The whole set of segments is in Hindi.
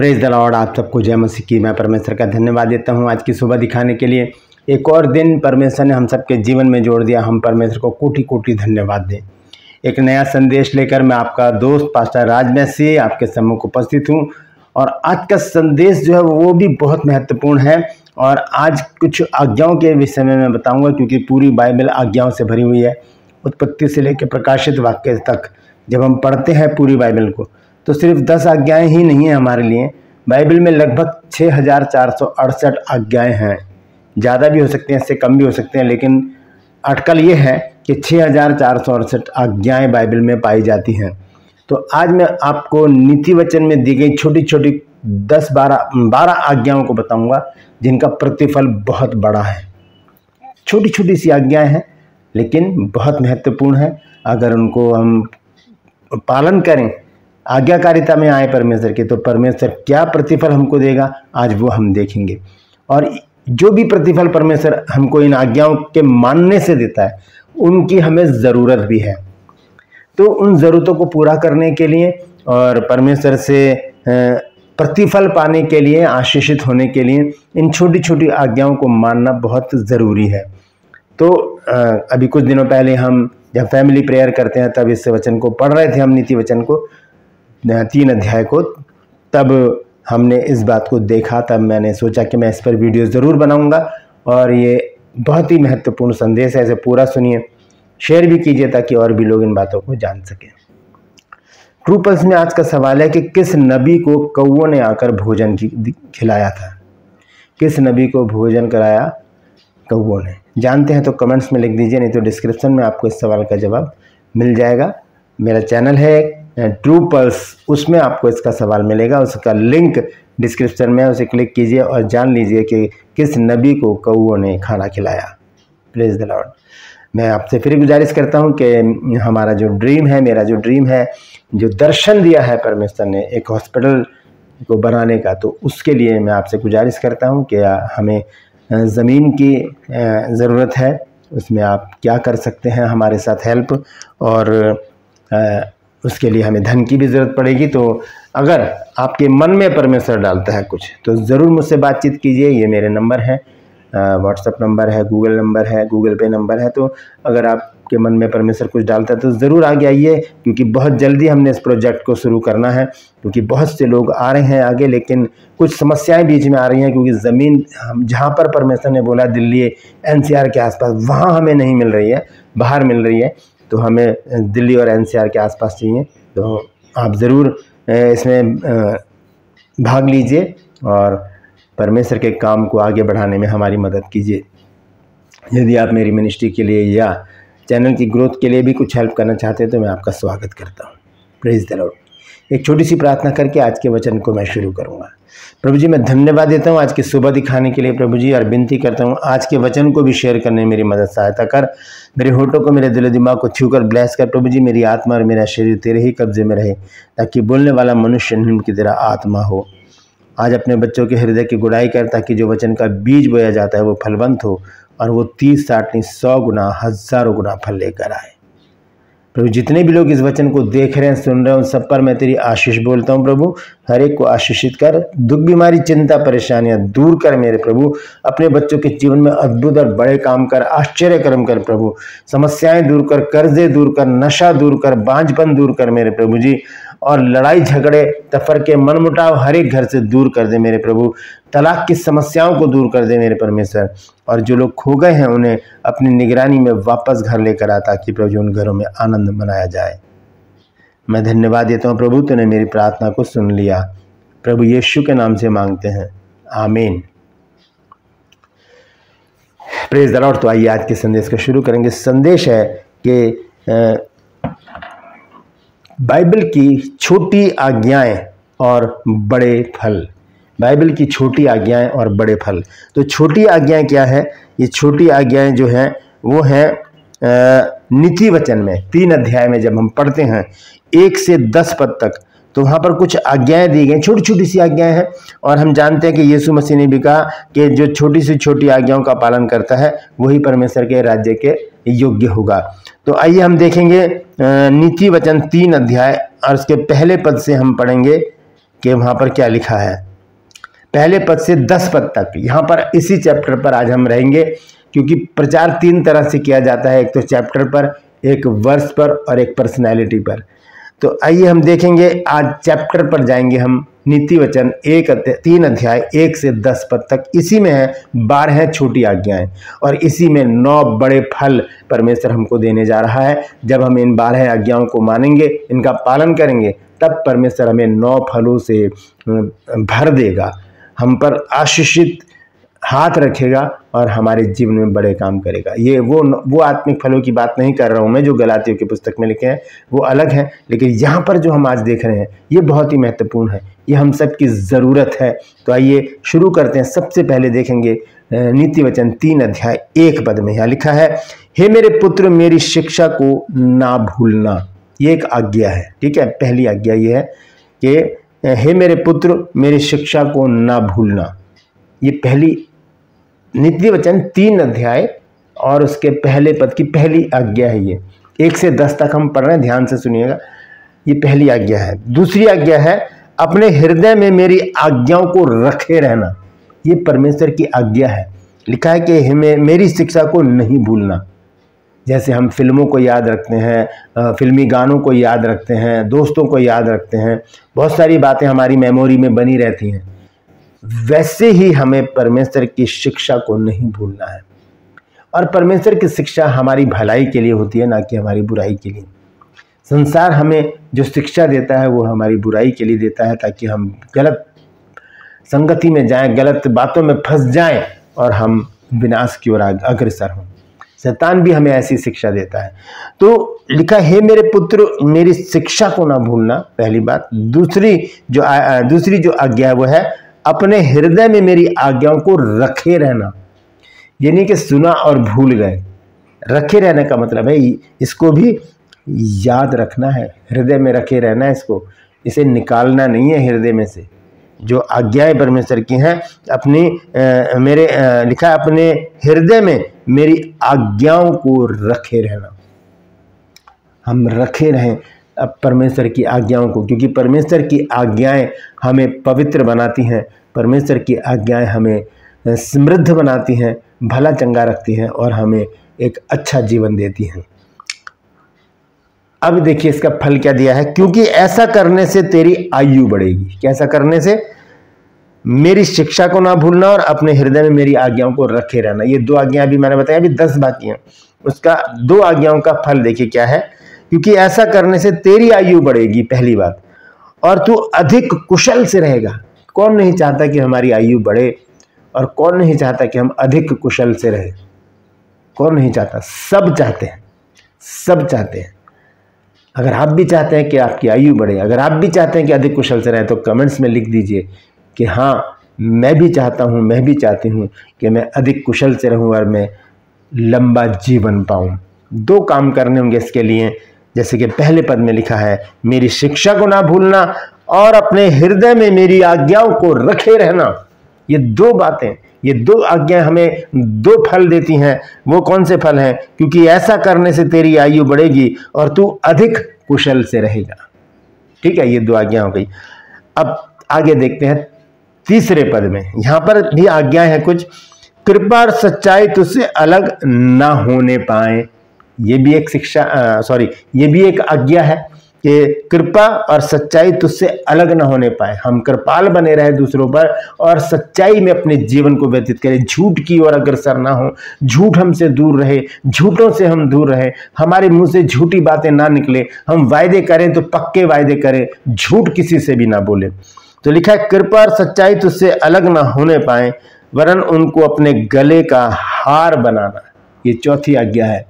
प्रेज द लॉर्ड आप सबको जय मसीह की। मैं परमेश्वर का धन्यवाद देता हूँ आज की सुबह दिखाने के लिए। एक और दिन परमेश्वर ने हम सबके जीवन में जोड़ दिया। हम परमेश्वर को कोटि कोटि धन्यवाद दें। एक नया संदेश लेकर मैं आपका दोस्त, पास्टर राज मैसी, आपके सम्मुख उपस्थित हूँ। और आज का संदेश जो है वो भी बहुत महत्वपूर्ण है। और आज कुछ आज्ञाओं के विषय में मैं बताऊँगा, क्योंकि पूरी बाइबल आज्ञाओं से भरी हुई है। उत्पत्ति से लेकर प्रकाशित वाक्य तक जब हम पढ़ते हैं पूरी बाइबल को तो सिर्फ़ दस आज्ञाएँ ही नहीं हैं हमारे लिए। बाइबल में लगभग छः हज़ार चार सौ अड़सठ आज्ञाएँ हैं। ज़्यादा भी हो सकते हैं, इससे कम भी हो सकते हैं, लेकिन अटकल ये है कि छः हज़ार चार सौ अड़सठ आज्ञाएँ बाइबल में पाई जाती हैं। तो आज मैं आपको नीति वचन में दी गई छोटी छोटी दस बारह बारह आज्ञाओं को बताऊँगा, जिनका प्रतिफल बहुत बड़ा है। छोटी छोटी सी आज्ञाएँ हैं, लेकिन बहुत महत्वपूर्ण है। अगर उनको हम पालन करें आज्ञाकारिता में आए परमेश्वर के तो परमेश्वर क्या प्रतिफल हमको देगा, आज वो हम देखेंगे। और जो भी प्रतिफल परमेश्वर हमको इन आज्ञाओं के मानने से देता है, उनकी हमें ज़रूरत भी है। तो उन ज़रूरतों को पूरा करने के लिए और परमेश्वर से प्रतिफल पाने के लिए, आशीषित होने के लिए इन छोटी छोटी आज्ञाओं को मानना बहुत ज़रूरी है। तो अभी कुछ दिनों पहले हम जब फैमिली प्रेयर करते हैं, तब इस वचन को पढ़ रहे थे, हम नीति वचन को तीन अध्याय को, तब हमने इस बात को देखा, तब मैंने सोचा कि मैं इस पर वीडियो ज़रूर बनाऊँगा, और ये बहुत ही महत्वपूर्ण संदेश है, इसे पूरा सुनिए। शेयर भी कीजिए ताकि और भी लोग इन बातों को जान सकें। ट्रू पल्स में आज का सवाल है कि किस नबी को कौओं ने आकर भोजन खिलाया था? किस नबी को भोजन कराया कौओं ने? जानते हैं तो कमेंट्स में लिख दीजिए, नहीं तो डिस्क्रिप्शन में आपको इस सवाल का जवाब मिल जाएगा। मेरा चैनल है ट्रू पल्स उसमें आपको इसका सवाल मिलेगा, उसका लिंक डिस्क्रिप्शन में उसे क्लिक कीजिए और जान लीजिए कि किस नबी को कौओं ने खाना खिलाया। प्लेज द लॉर्ड मैं आपसे फिर गुजारिश करता हूँ कि हमारा जो ड्रीम है, मेरा जो ड्रीम है, जो दर्शन दिया है परमेश्वर ने एक हॉस्पिटल को बनाने का तो उसके लिए मैं आपसे गुजारिश करता हूँ कि हमें ज़मीन की ज़रूरत है, उसमें आप क्या कर सकते हैं हमारे साथ हेल्प और उसके लिए हमें धन की भी ज़रूरत पड़ेगी। तो अगर आपके मन में परमेश्वर डालता है कुछ तो ज़रूर मुझसे बातचीत कीजिए। ये मेरे नंबर हैं व्हाट्सअप नंबर है गूगल नंबर है गूगल पे नंबर है। तो अगर आपके मन में परमेश्वर कुछ डालता है तो ज़रूर आगे आइए, क्योंकि बहुत जल्दी हमने इस प्रोजेक्ट को शुरू करना है, क्योंकि बहुत से लोग आ रहे हैं आगे, लेकिन कुछ समस्याएँ बीच में आ रही हैं, क्योंकि ज़मीन, हम जहाँ पर परमेश्वर ने बोला दिल्ली एनसीआर के आसपास, वहाँ हमें नहीं मिल रही है, बाहर मिल रही है। तो हमें दिल्ली और एनसीआर के आसपास चाहिए। तो आप ज़रूर इसमें भाग लीजिए और परमेश्वर के काम को आगे बढ़ाने में हमारी मदद कीजिए। यदि आप मेरी मिनिस्ट्री के लिए या चैनल की ग्रोथ के लिए भी कुछ हेल्प करना चाहते हैं तो मैं आपका स्वागत करता हूँ। प्लीज़ द लॉर्ड एक छोटी सी प्रार्थना करके आज के वचन को मैं शुरू करूँगा। प्रभु जी, मैं धन्यवाद देता हूँ आज की सुबह दिखाने के लिए प्रभु जी, और विनती करता हूँ आज के वचन को भी शेयर करने में मेरी मदद सहायता कर। मेरे होठों को, मेरे दिल दिमाग को छू कर ब्लैस कर प्रभु जी, मेरी आत्मा और मेरा शरीर तेरे ही कब्जे में रहे, ताकि बोलने वाला मनुष्य निम्न की तरह आत्मा हो। आज अपने बच्चों के हृदय की गुड़ाई कर, ताकि जो वचन का बीज बोया जाता है वो फलवंत हो, और वो तीस साठ नहीं, सौ गुना, हज़ारों गुना फल लेकर आए। प्रभु, जितने भी लोग इस वचन को देख रहे हैं, सुन रहे हैं, उन सब पर मैं तेरी आशीष बोलता हूँ प्रभु। हर एक को आशीषित कर, दुख, बीमारी, चिंता, परेशानियाँ दूर कर मेरे प्रभु। अपने बच्चों के जीवन में अद्भुत और बड़े काम कर आश्चर्य कर्म कर प्रभु। समस्याएँ दूर कर, कर्जे दूर कर, नशा दूर कर, बांझपन दूर कर मेरे प्रभु जी। और लड़ाई झगड़े तफर के मन मुटाव हर एक घर से दूर कर दे मेरे प्रभु। तलाक की समस्याओं को दूर कर दे मेरे परमेश्वर। और जो लोग खो गए हैं, उन्हें अपनी निगरानी में वापस घर लेकर आ, ताकि प्रभु उन घरों में आनंद मनाया जाए। मैं धन्यवाद देता हूँ प्रभु, तूने मेरी प्रार्थना को सुन लिया। प्रभु यीशु के नाम से मांगते हैं। आमीन। प्रेज दलौट तो आइए आज के संदेश को शुरू करेंगे। संदेश है कि बाइबल की छोटी आज्ञाएँ और बड़े फल। बाइबल की छोटी आज्ञाएँ और बड़े फल। तो छोटी आज्ञाएँ क्या है? ये छोटी आज्ञाएँ जो हैं, वो हैं नीति वचन में, तीन अध्याय में जब हम पढ़ते हैं, एक से दस पद तक तो वहाँ पर कुछ आज्ञाएँ दी गई। छोटी छोटी सी आज्ञाएँ हैं, और हम जानते हैं कि यीशु मसीह ने भी कहा कि जो छोटी सी छोटी आज्ञाओं का पालन करता है, वही परमेश्वर के राज्य के योग्य होगा। तो आइए हम देखेंगे नीति वचन तीन अध्याय और उसके पहले पद से हम पढ़ेंगे कि वहाँ पर क्या लिखा है। पहले पद से दस पद तक। यहाँ पर इसी चैप्टर पर आज हम रहेंगे, क्योंकि प्रचार तीन तरह से किया जाता है। एक तो चैप्टर पर, एक वर्ष पर और एक पर्सनैलिटी पर। तो आइए हम देखेंगे, आज चैप्टर पर जाएँगे हम। नीति वचन एक तीन अध्याय एक से दस पद तक इसी में है, बारह छोटी आज्ञाएँ। और इसी में नौ बड़े फल परमेश्वर हमको देने जा रहा है। जब हम इन बारह आज्ञाओं को मानेंगे, इनका पालन करेंगे, तब परमेश्वर हमें नौ फलों से भर देगा। हम पर आशीषित हाथ रखेगा और हमारे जीवन में बड़े काम करेगा। ये वो वो आत्मिक फलों की बात नहीं कर रहा हूँ मैं, जो गलातियों की पुस्तक में लिखे हैं, वो अलग हैं, लेकिन यहाँ पर जो हम आज देख रहे हैं, ये बहुत ही महत्वपूर्ण है। ये हम सब की ज़रूरत है। तो आइए शुरू करते हैं। सबसे पहले देखेंगे नीति वचन तीन अध्याय, एक पद में यहाँ लिखा है, हे मेरे पुत्र, मेरी शिक्षा को ना भूलना। ये एक आज्ञा है, ठीक है? पहली आज्ञा ये है कि, हे मेरे पुत्र, मेरी शिक्षा को ना भूलना। ये पहली नित्य वचन तीन अध्याय और उसके पहले पद की पहली आज्ञा है ये। एक से दस तक हम पढ़ रहे हैं, ध्यान से सुनिएगा। ये पहली आज्ञा है। दूसरी आज्ञा है, अपने हृदय में मेरी आज्ञाओं को रखे रहना। ये परमेश्वर की आज्ञा है। लिखा है कि हमें, मेरी शिक्षा को नहीं भूलना। जैसे हम फ़िल्मों को याद रखते हैं फिल्मी गानों को याद रखते हैं, दोस्तों को याद रखते हैं। बहुत सारी बातें हमारी मेमोरी में बनी रहती हैं। वैसे ही हमें परमेश्वर की शिक्षा को नहीं भूलना है। और परमेश्वर की शिक्षा हमारी भलाई के लिए होती है, ना कि हमारी बुराई के लिए। संसार हमें जो शिक्षा देता है, वो हमारी बुराई के लिए देता है, ताकि हम गलत संगति में जाएँ, गलत बातों में फंस जाएँ, और हम विनाश की ओर अग्रसर हों। शैतान भी हमें ऐसी शिक्षा देता है। तो लिखा, है मेरे पुत्र, मेरी शिक्षा को ना भूलना, पहली बात। दूसरी जो दूसरी जो आज्ञा है, वो है अपने हृदय में मेरी आज्ञाओं को रखे रहना। यानी कि सुना और भूल गए। रखे रहने का मतलब है इसको भी याद रखना है। हृदय में रखे रहना है इसको। इसे निकालना नहीं है हृदय में से। जो आज्ञाएँ परमेश्वर की हैं अपनी आ, मेरे आ, लिखा अपने हृदय में मेरी आज्ञाओं को रखे रहना। हम रखे रहें। परमेश्वर की आज्ञाओं को, क्योंकि परमेश्वर की आज्ञाएँ हमें पवित्र बनाती हैं। परमेश्वर की आज्ञाएँ हमें समृद्ध बनाती हैं, भला चंगा रखती हैं और हमें एक अच्छा जीवन देती हैं। अब देखिए इसका फल क्या दिया है, क्योंकि ऐसा करने से तेरी आयु बढ़ेगी। कैसा करने से? मेरी शिक्षा को ना भूलना और अपने हृदय में मेरी आज्ञाओं को रखे रहना। ये दो आज्ञा अभी मैंने बताया अभी दस बाकी हैं। उसका, दो आज्ञाओं का फल देखिए क्या है? क्योंकि ऐसा करने से तेरी आयु बढ़ेगी, पहली बात। और तू अधिक कुशल से रहेगा। कौन नहीं चाहता कि हमारी आयु बढ़े और कौन नहीं चाहता कि हम अधिक कुशल से रहे? कौन नहीं चाहता? सब चाहते हैं। सब चाहते हैं। अगर आप भी चाहते हैं कि आपकी आयु बढ़े, अगर आप भी चाहते हैं कि अधिक कुशल से रहे तो कमेंट्स में लिख दीजिए कि हाँ मैं भी चाहता हूँ, मैं भी चाहती हूँ कि मैं अधिक कुशल से रहूँ और मैं लंबा जीवन पाऊँ। दो काम करने होंगे इसके लिए। जैसे कि पहले पद में लिखा है, मेरी शिक्षा को ना भूलना और अपने हृदय में मेरी आज्ञाओं को रखे रहना। ये दो बातें, ये दो आज्ञाएँ हमें दो फल देती हैं। वो कौन से फल हैं? क्योंकि ऐसा करने से तेरी आयु बढ़ेगी और तू अधिक कुशल से रहेगा। ठीक है, ये दो आज्ञा हो गई। अब आगे देखते हैं तीसरे पद में। यहाँ पर भी आज्ञाएँ हैं कुछ। कृपा और सच्चाई तुझसे अलग ना होने पाए। ये भी एक शिक्षा सॉरी ये भी एक आज्ञा है कि कृपा और सच्चाई तुझसे अलग ना होने पाए। हम कृपाल बने रहे दूसरों पर और सच्चाई में अपने जीवन को व्यतीत करें। झूठ की ओर अग्रसर ना हो। झूठ हमसे दूर रहे। झूठों से हम दूर रहे। हमारे मुँह से झूठी बातें ना निकले। हम वायदे करें तो पक्के वायदे करें। झूठ किसी से भी ना बोले। तो लिखा है, कृपा और सच्चाई तुझसे अलग ना होने पाए, वरन उनको अपने गले का हार बनाना। ये चौथी आज्ञा है।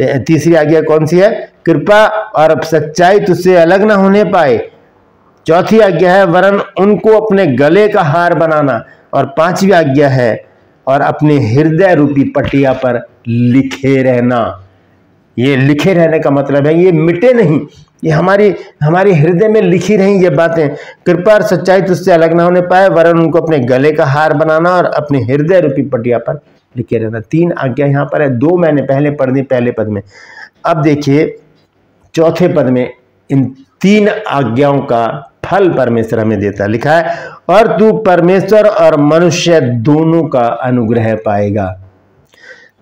तीसरी आज्ञा कौन सी है? कृपा और सच्चाई तुझसे अलग ना होने पाए। चौथी आज्ञा है, वरन उनको अपने गले का हार बनाना। और पांचवी आज्ञा है, और अपने हृदय रूपी पटिया पर लिखे रहना। ये लिखे रहने का मतलब है, ये मिटे नहीं। ये हमारी, हमारे हृदय में लिखी रही ये बातें। कृपा और सच्चाई तुझसे अलग ना होने पाए, वरन उनको अपने गले का हार बनाना और अपने हृदय रूपी पटिया पर लिखे रहना तीन आज्ञा यहाँ पर है। दो मैंने पहले पढ़ दी, पहले पद में। अब देखिए, चौथे पद में इन तीन आज्ञाओं का फल परमेश्वर हमें देता है। लिखा है, और तू परमेश्वर और मनुष्य दोनों का अनुग्रह पाएगा।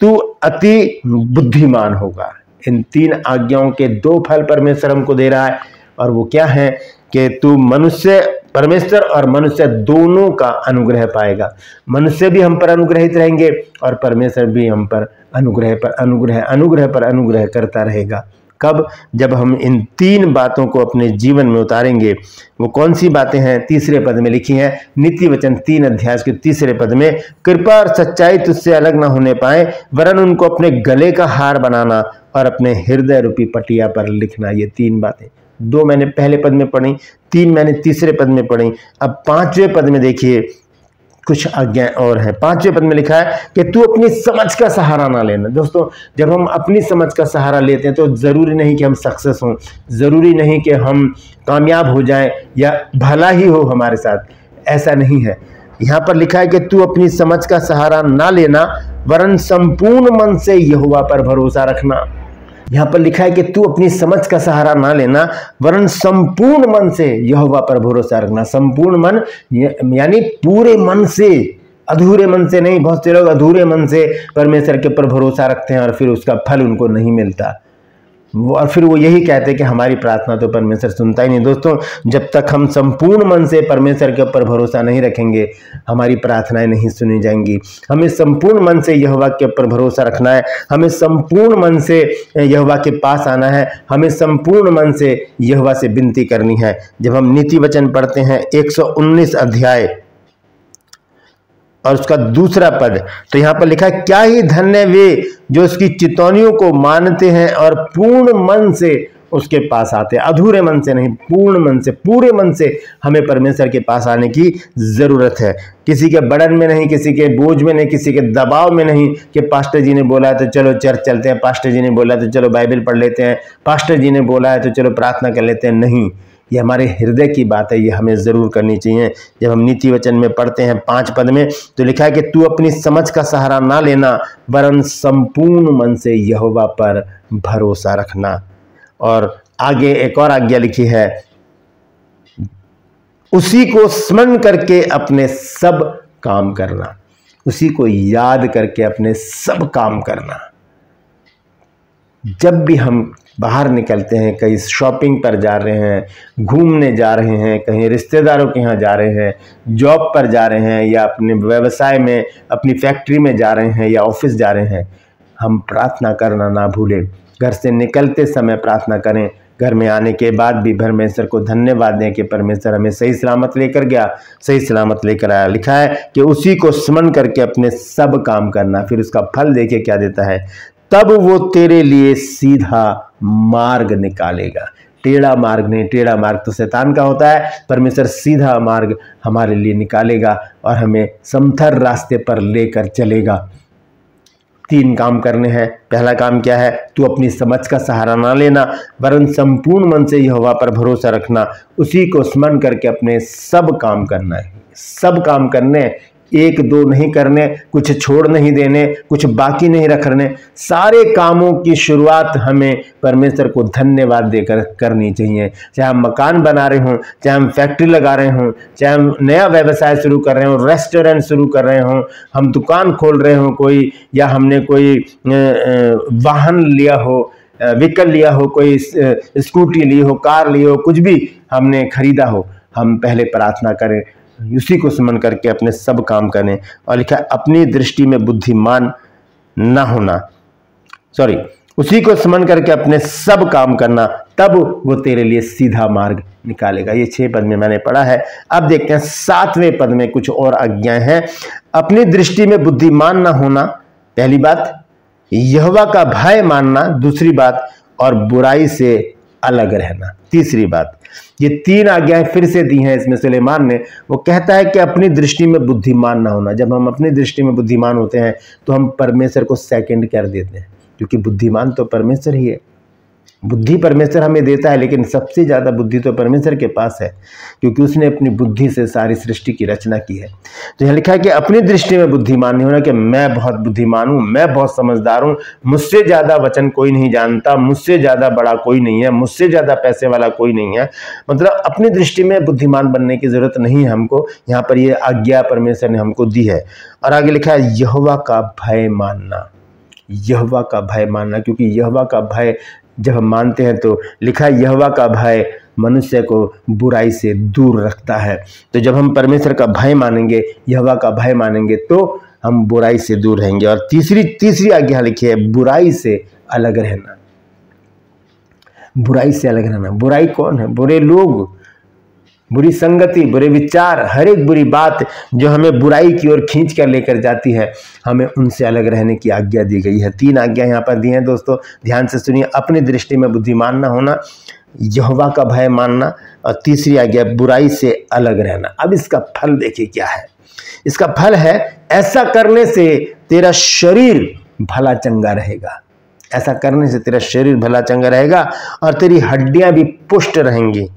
तू अति बुद्धिमान होगा। इन तीन आज्ञाओं के दो फल परमेश्वर हमको दे रहा है। और वो क्या है कि तू मनुष्य परमेश्वर और मनुष्य दोनों का अनुग्रह पाएगा। मनुष्य भी हम पर अनुग्रहित रहेंगे और परमेश्वर भी हम पर अनुग्रह पर, अनुग्रह अनुग्रह पर अनुग्रह करता रहेगा। कब? जब हम इन तीन बातों को अपने जीवन में उतारेंगे। वो कौन सी बातें हैं? तीसरे पद में लिखी हैं, नीति वचन तीन अध्याय के तीसरे पद में, कृपा और सच्चाई तुझसे अलग ना होने पाए, वरन उनको अपने गले का हार बनाना और अपने हृदय रूपी पटिया पर लिखना। ये तीन बातें। दो मैंने पहले पद में पढ़ी, तीन मैंने तीसरे पद में पढ़ी। अब पाँचवें पद में देखिए, कुछ आज्ञाएँ और हैं। पाँचवें पद में लिखा है कि तू अपनी समझ का सहारा ना लेना। दोस्तों, जब हम अपनी समझ का सहारा लेते हैं तो ज़रूरी नहीं कि हम सक्सेस हों, ज़रूरी नहीं कि हम कामयाब हो जाएँ या भला ही हो हमारे साथ। ऐसा नहीं है। यहाँ पर लिखा है कि तू अपनी समझ का सहारा ना लेना, वरन संपूर्ण मन से यहुआ पर भरोसा रखना। यहाँ पर लिखा है कि तू अपनी समझ का सहारा ना लेना, वरन संपूर्ण मन से यहोवा पर भरोसा रखना। संपूर्ण मन यानी पूरे मन से, अधूरे मन से नहीं, बहुत से लोग अधूरे मन से परमेश्वर के ऊपर भरोसा रखते हैं और फिर उसका फल उनको नहीं मिलता। और फिर वो यही कहते हैं कि हमारी प्रार्थना तो परमेश्वर सुनता ही नहीं। दोस्तों, जब तक हम संपूर्ण मन से परमेश्वर के ऊपर भरोसा नहीं रखेंगे, हमारी प्रार्थनाएँ नहीं सुनी जाएँगी। हमें संपूर्ण मन से यहवा के ऊपर भरोसा रखना है। हमें संपूर्ण मन से यहवा के पास आना है। हमें संपूर्ण मन से यहवा से विनती करनी है। जब हम नीति वचन पढ़ते हैं, एक सौ उन्नीस अध्याय। और उसका दूसरा पद। तो यहाँ पर लिखा है, क्या ही धन्य वे जो उसकी चितौनियों को मानते हैं और पूर्ण मन से उसके पास आते हैं। अधूरे मन से नहीं, पूर्ण मन से, पूरे मन से हमें परमेश्वर के पास आने की ज़रूरत है। किसी के बड़न में नहीं, किसी के बोझ में नहीं, किसी के दबाव में नहीं कि पास्टर जी ने बोला है तो चलो चर्च चलते हैं, पास्टर जी ने बोला है तो चलो बाइबल पढ़ लेते हैं, पास्टर जी ने बोला है तो चलो प्रार्थना कर लेते हैं। नहीं ये हमारे हृदय की बात है, ये हमें ज़रूर करनी चाहिए। जब हम नीति वचन में पढ़ते हैं पाँच पद में तो लिखा है कि तू अपनी समझ का सहारा ना लेना, वरन संपूर्ण मन से यहोवा पर भरोसा रखना। और आगे एक और आज्ञा लिखी है, उसी को स्मरण करके अपने सब काम करना। उसी को याद करके अपने सब काम करना। जब भी हम बाहर निकलते हैं, कहीं शॉपिंग पर जा रहे हैं, घूमने जा रहे हैं, कहीं रिश्तेदारों के यहाँ जा रहे हैं जॉब पर जा रहे हैं या अपने व्यवसाय में, अपनी फैक्ट्री में जा रहे हैं या ऑफ़िस जा रहे हैं, हम प्रार्थना करना ना भूलें। घर से निकलते समय प्रार्थना करें। घर में आने के बाद भी परमेश्वर को धन्यवाद दें कि परमेश्वर हमें सही सलामत लेकर गया, सही सलामत लेकर आया। लिखा है कि उसी को स्मरण करके अपने सब काम करना, फिर उसका फल देके क्या देता है? तब वो तेरे लिए सीधा मार्ग निकालेगा। टेढ़ा मार्ग नहीं, टेढ़ा मार्ग तो शैतान का होता है। परमेश्वर सीधा मार्ग हमारे लिए निकालेगा और हमें समथर रास्ते पर लेकर चलेगा। तीन काम करने हैं। पहला काम क्या है? तू अपनी समझ का सहारा ना लेना, वरन संपूर्ण मन से यहोवा पर भरोसा रखना। उसी को स्मरण करके अपने सब काम करना है। सब काम करने एक दो नहीं करने, कुछ छोड़ नहीं देने, कुछ बाकी नहीं रखने सारे कामों की शुरुआत हमें परमेश्वर को धन्यवाद देकर करनी चाहिए। चाहे हम मकान बना रहे हों, चाहे हम फैक्ट्री लगा रहे हों, चाहे हम नया व्यवसाय शुरू कर रहे हों, रेस्टोरेंट शुरू कर रहे हों, हम दुकान खोल रहे हों कोई, या हमने कोई वाहन लिया हो व्हीकल लिया हो, कोई स्कूटी ली हो, कार ली हो, कुछ भी हमने खरीदा हो, हम पहले प्रार्थना करें उसी को स्मरण करके अपने सब काम करें और लिखा, अपनी दृष्टि में बुद्धिमान ना होना। सॉरी उसी को स्मरण करके अपने सब काम करना, तब वो तेरे लिए सीधा मार्ग निकालेगा। ये छह पद में मैंने पढ़ा है। अब देखते हैं, सातवें पद में कुछ और आज्ञाएँ हैं। अपनी दृष्टि में बुद्धिमान ना होना, पहली बात, यहवा का भय मानना, दूसरी बात, और बुराई से अलग रहना। तीसरी बात, ये तीन आज्ञाएँ फिर से दी हैं इसमें सुलेमान ने। वो कहता है कि अपनी दृष्टि में बुद्धिमान ना होना। जब हम अपनी दृष्टि में बुद्धिमान होते हैं तो हम परमेश्वर को सेकंड कर देते हैं, क्योंकि बुद्धिमान तो परमेश्वर ही है। बुद्धि परमेश्वर हमें देता है, लेकिन सबसे ज़्यादा बुद्धि तो परमेश्वर के पास है, क्योंकि उसने अपनी बुद्धि से सारी सृष्टि की रचना की है। तो यह लिखा है कि अपनी दृष्टि में बुद्धिमान नहीं होना कि मैं बहुत बुद्धिमान हूँ, मैं बहुत समझदार हूँ, मुझसे ज़्यादा वचन कोई नहीं जानता, मुझसे ज़्यादा बड़ा कोई नहीं है, मुझसे ज़्यादा पैसे वाला कोई नहीं है। मतलब अपनी दृष्टि में बुद्धिमान बनने की ज़रूरत नहीं है हमको, यहाँ पर यह आज्ञा परमेश्वर ने हमको दी है। और आगे लिखा है, यहवा का भय मानना, यहवा का भय मानना, क्योंकि यहवा का भय जब हम मानते हैं तो लिखा यहवा का भय मनुष्य को बुराई से दूर रखता है। तो जब हम परमेश्वर का भय मानेंगे, यहवा का भय मानेंगे तो हम बुराई से दूर रहेंगे। और तीसरी तीसरी आज्ञा लिखी है, बुराई से अलग रहना। बुराई से अलग रहना। बुराई कौन है? बुरे लोग। बुरी संगति, बुरे विचार हर एक बुरी बात जो हमें बुराई की ओर खींच कर लेकर जाती है, हमें उनसे अलग रहने की आज्ञा दी गई है। तीन आज्ञा यहाँ पर दी हैं दोस्तों। ध्यान से सुनिए, अपनी दृष्टि में बुद्धिमान न होना, यहवा का भय मानना और तीसरी आज्ञा, बुराई से अलग रहना। अब इसका फल देखिए क्या है। इसका फल है, ऐसा करने से तेरा शरीर भला चंगा रहेगा। ऐसा करने से तेरा शरीर भला चंगा रहेगा और तेरी हड्डियाँ भी पुष्ट रहेंगी।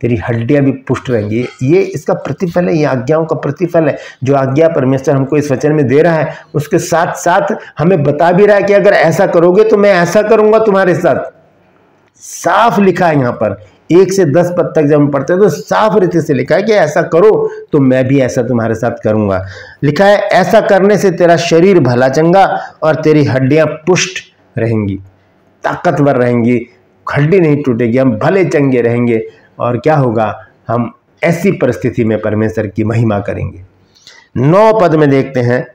तेरी हड्डियाँ भी पुष्ट रहेंगी। ये इसका प्रतिफल है, ये आज्ञाओं का प्रतिफल है, जो आज्ञा परमेश्वर हमको इस वचन में दे रहा है, उसके साथ साथ हमें बता भी रहा है कि अगर ऐसा करोगे तो मैं ऐसा करूँगा तुम्हारे साथ। साफ़ लिखा है यहाँ पर, एक से दस पद तक जब हम पढ़ते हैं तो साफ़ रीति से लिखा है कि ऐसा करो तो मैं भी ऐसा तुम्हारे साथ करूँगा। लिखा है, ऐसा करने से तेरा शरीर भला चंगा और तेरी हड्डियाँ पुष्ट रहेंगी, ताकतवर रहेंगी, हड्डी नहीं टूटेगी, हम भले चंगे रहेंगे। और क्या होगा? हम ऐसी परिस्थिति में परमेश्वर की महिमा करेंगे। नौ पद में देखते हैं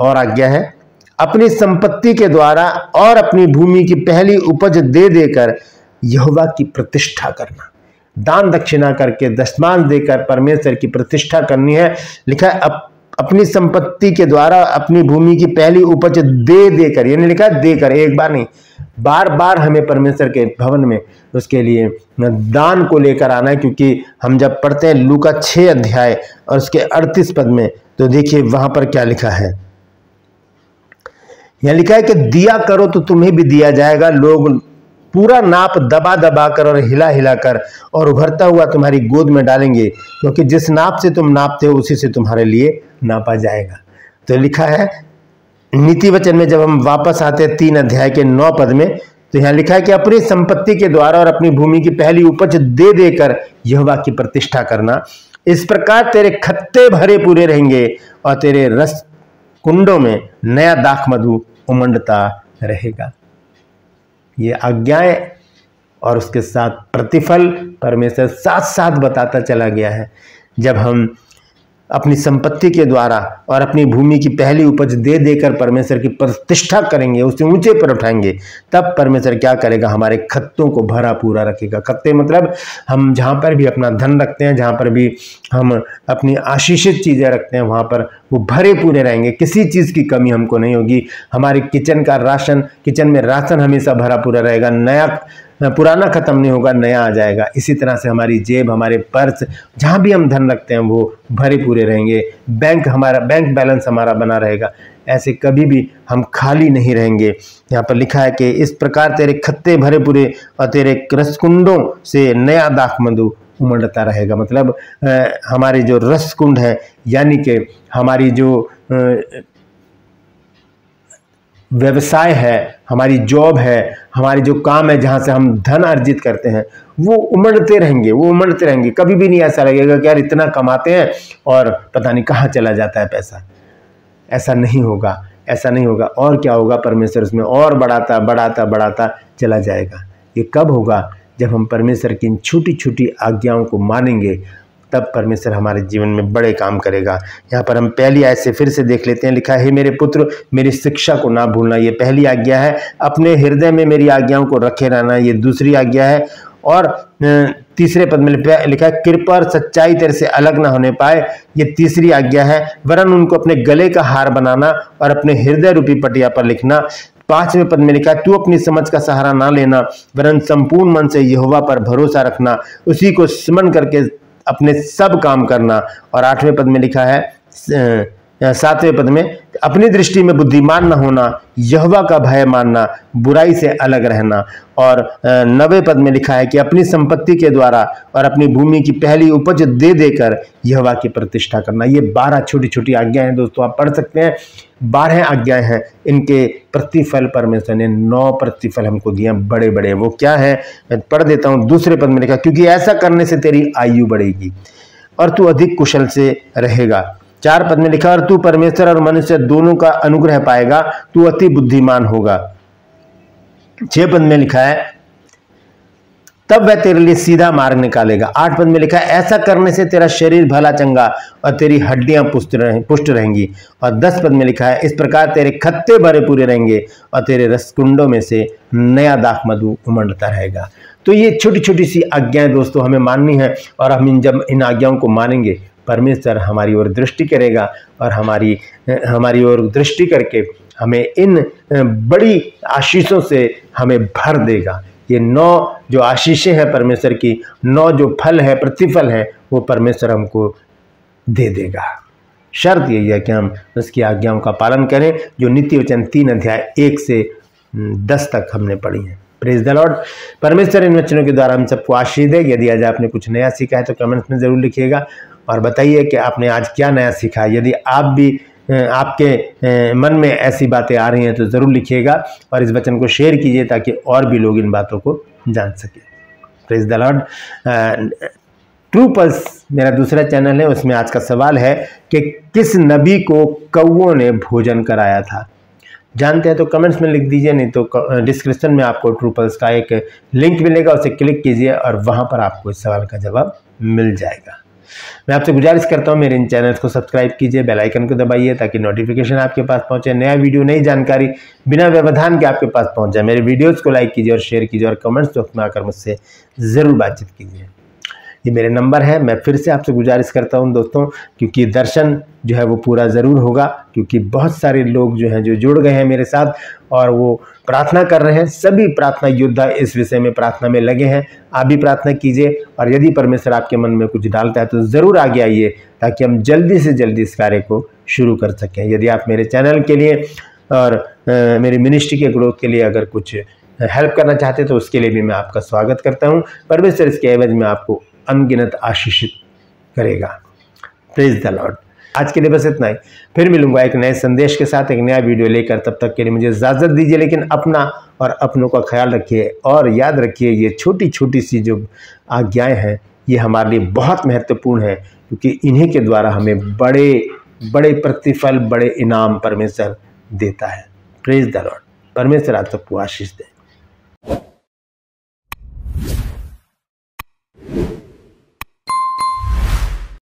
और आज्ञा है अपनी संपत्ति के द्वारा और अपनी भूमि की पहली उपज दे देकर यहोवा की प्रतिष्ठा करना। दान दक्षिणा करके दशमांश देकर परमेश्वर की प्रतिष्ठा करनी है। लिखा है अप, अपनी संपत्ति के द्वारा अपनी भूमि की पहली उपज दे देकर, यानी लिखा देकर, एक बार नहीं बार बार हमें परमेश्वर के भवन में उसके लिए दान को लेकर आना है, क्योंकि हम जब पढ़ते हैं लू का छः अध्याय और उसके अड़तीस पद में तो देखिए वहाँ पर क्या लिखा है। यह लिखा है कि दिया करो तो तुम्हें भी दिया जाएगा, लोग पूरा नाप दबा दबा कर और हिला हिला कर और उभरता हुआ तुम्हारी गोद में डालेंगे, क्योंकि जिस नाप से तुम नापते हो, उसी से तुम्हारे लिए नापा जाएगा। तो लिखा है, नीति वचन में जब हम वापस आते हैं तीन अध्याय के नौ पद में तो यहाँ लिखा है कि अपनी संपत्ति के द्वारा और अपनी भूमि की पहली उपज दे देकर यहवा की प्रतिष्ठा करना। इस प्रकार तेरे खत्ते भरे पूरे रहेंगे और तेरे रस कुंडों में नया दाख मधु उमंडता रहेगा। ये आज्ञाएँ और उसके साथ प्रतिफल परमेश्वर साथ साथ बताता चला गया है। जब हम अपनी संपत्ति के द्वारा और अपनी भूमि की पहली उपज दे देकर परमेश्वर की प्रतिष्ठा करेंगे, उसे ऊँचे पर उठाएँगे, तब परमेश्वर क्या करेगा? हमारे खत्तों को भरा पूरा रखेगा। खत्ते मतलब हम जहाँ पर भी अपना धन रखते हैं, जहाँ पर भी हम अपनी आशीषित चीज़ें रखते हैं, वहाँ पर वो भरे पूरे रहेंगे। किसी चीज़ की कमी हमको नहीं होगी। हमारे किचन का राशन, किचन में राशन हमेशा भरा पूरा रहेगा। नया, पुराना ख़त्म नहीं होगा, नया आ जाएगा। इसी तरह से हमारी जेब, हमारे पर्स, जहाँ भी हम धन रखते हैं, वो भरे पूरे रहेंगे। बैंक हमारा, बैंक बैलेंस हमारा बना रहेगा। ऐसे कभी भी हम खाली नहीं रहेंगे। यहाँ पर लिखा है कि इस प्रकार तेरे खत्ते भरे पूरे और तेरे रसकुंडों से नया दाख मधु उमड़ता रहेगा। मतलब आ, हमारे जो रसकुंड है यानी कि हमारी जो आ, व्यवसाय है हमारी जॉब है हमारी जो काम है जहाँ से हम धन अर्जित करते हैं वो उमड़ते रहेंगे वो उमड़ते रहेंगे। कभी भी नहीं ऐसा लगेगा कि यार इतना कमाते हैं और पता नहीं कहाँ चला जाता है पैसा। ऐसा नहीं होगा, ऐसा नहीं होगा। और क्या होगा? परमेश्वर उसमें और बढ़ाता बढ़ाता बढ़ाता चला जाएगा। ये कब होगा? जब हम परमेश्वर की इन छोटी छोटी आज्ञाओं को मानेंगे, तब परमेश्वर हमारे जीवन में बड़े काम करेगा। यहाँ पर हम पहली आय से फिर से देख लेते हैं, लिखा है मेरे पुत्र, मेरी शिक्षा को ना भूलना, ये पहली आज्ञा है। अपने हृदय में मेरी आज्ञाओं को रखे रहना, ये दूसरी आज्ञा है। और तीसरे पद में लिखा है, कृपा और सच्चाई तेरे से अलग ना होने पाए। ये तीसरी आज्ञा है, वरन उनको अपने गले का हार बनाना और अपने हृदय रूपी पटिया पर लिखना। पाँचवें पद में लिखा है, तू अपनी समझ का सहारा ना लेना, वरन संपूर्ण मन से यहोवा पर भरोसा रखना। उसी को स्मरण करके अपने सब काम करना। और आठवें पद में लिखा है सातवें पद में, अपनी दृष्टि में बुद्धिमान न होना, यहवा का भय मानना, बुराई से अलग रहना। और नवे पद में लिखा है कि अपनी संपत्ति के द्वारा और अपनी भूमि की पहली उपज दे देकर यहवा की प्रतिष्ठा करना। ये बारह छोटी छोटी आज्ञाएँ हैं दोस्तों, आप पढ़ सकते हैं। बारह आज्ञाएँ हैं, इनके प्रतिफल परमेश्वर ने नौ प्रतिफल हमको दिए बड़े बड़े वो क्या है? मैं पढ़ देता हूँ, दूसरे पद में लिखा, क्योंकि ऐसा करने से तेरी आयु बढ़ेगी और तू अधिक कुशल से रहेगा। चार पद में लिखा और तू परमेश्वर और मनुष्य दोनों का अनुग्रह पाएगा तू अति बुद्धिमान होगा। छह पद में लिखा है तब वह तेरे लिए सीधा मार्ग निकालेगा। आठ पद में लिखा है ऐसा करने से तेरा शरीर भला चंगा और तेरी हड्डियाँ पुष्ट रहे, पुष्ट रहेंगी। और दस पद में लिखा है इस प्रकार तेरे खत्ते भरे पूरे रहेंगे और तेरे रसकुंडों में से नया दाख मधु उमड़ता रहेगा। तो ये छोटी छोटी सी आज्ञाएँ दोस्तों हमें माननी है और हम इन जब इन आज्ञाओं को मानेंगे परमेश्वर हमारी ओर दृष्टि करेगा और हमारी हमारी ओर दृष्टि करके हमें इन, बड़ी आशीषों से हमें भर देगा। ये नौ जो आशीषें हैं परमेश्वर की, नौ जो फल है, प्रतिफल है, वो परमेश्वर हमको दे देगा। शर्त यही है कि हम उसकी आज्ञाओं का पालन करें, जो नित्य वचन तीन अध्याय एक से दस तक हमने पढ़ी हैं। प्रेज द लॉर्ड परमेश्वर इन वचनों के द्वारा हम सबको आशीष दे यदि आज आपने कुछ नया सीखा है तो कमेंट्स में ज़रूर लिखिएगा। और बताइए कि आपने आज क्या नया सीखा। यदि आप भी आपके मन में ऐसी बातें आ रही हैं तो ज़रूर लिखिएगा और इस वचन को शेयर कीजिए ताकि और भी लोग इन बातों को जान सकें। Praise the Lord true pulse मेरा दूसरा चैनल है, उसमें आज का सवाल है कि किस नबी को कौओं ने भोजन कराया था? जानते हैं तो कमेंट्स में लिख दीजिए, नहीं तो डिस्क्रिप्शन में आपको ट्रू पल्स का एक लिंक मिलेगा, उसे क्लिक कीजिए और वहाँ पर आपको इस सवाल का जवाब मिल जाएगा। मैं आपसे गुजारिश करता हूँ, मेरे इन चैनल्स को सब्सक्राइब कीजिए बेलाइकन को दबाइए ताकि नोटिफिकेशन आपके पास पहुँचे। नया वीडियो, नई जानकारी बिना व्यवधान के आपके पास पहुँच। जाए मेरे वीडियोज़ को लाइक कीजिए और शेयर कीजिए और कमेंट्स बॉक्स में आकर मुझसे ज़रूर बातचीत कीजिए। ये मेरे नंबर है, मैं फिर से आपसे गुजारिश करता हूँ दोस्तों, क्योंकि दर्शन जो है वो पूरा ज़रूर होगा, क्योंकि बहुत सारे लोग जो हैं जो जुड़ गए हैं मेरे साथ और वो प्रार्थना कर रहे हैं, सभी प्रार्थना योद्धा इस विषय में प्रार्थना में लगे हैं, आप भी प्रार्थना कीजिए और यदि परमेश्वर आपके मन में कुछ डालता है तो ज़रूर आगे आइए, ताकि हम जल्दी से जल्दी इस कार्य को शुरू कर सकें। यदि आप मेरे चैनल के लिए और मेरी मिनिस्ट्री के ग्रोथ के लिए अगर कुछ हेल्प करना चाहते तो उसके लिए भी मैं आपका स्वागत करता हूँ। परमेश्वर इसके एवज में आपको अनगिनत आशीषित करेगा। प्रेज द लॉर्ड आज के लिए बस इतना ही। फिर मिलूँगा एक नए संदेश के साथ, एक नया वीडियो लेकर। तब तक के लिए मुझे इजाज़त दीजिए, लेकिन अपना और अपनों का ख्याल रखिए और याद रखिए, ये छोटी छोटी सी जो आज्ञाएँ हैं, ये हमारे लिए बहुत महत्वपूर्ण है, क्योंकि इन्हीं के द्वारा हमें बड़े बड़े प्रतिफल, बड़े इनाम परमेश्वर देता है। प्रेज द लॉर्ड परमेश्वर आप सबको आशीष दें।